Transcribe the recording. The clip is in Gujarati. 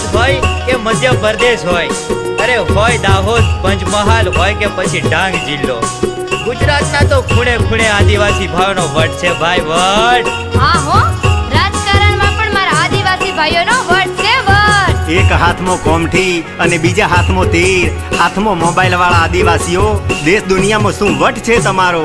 ગુજરાત હોય કે મધ્ય પ્રદેશ હોય? અરે હોય દાહોદ પંચમહાલ હોય કે પછી ડાંગ જિલ્લો? ગુજરાતના તો ખૂણે ખૂણે આદિવાસી ભાવનો વટ છે ભાઈ વટ! હા હો રાજકારણમાં પણ મારા આદિવાસી ભાઈઓનો વટ છે વટ! એક હાથમાં કોમઠી અને બીજા હાથમાં તીર. હાથમાં મોબાઈલ વાળા આદિવાસીઓ. દેશ દુનિયામાં શું વટ છે તમારો?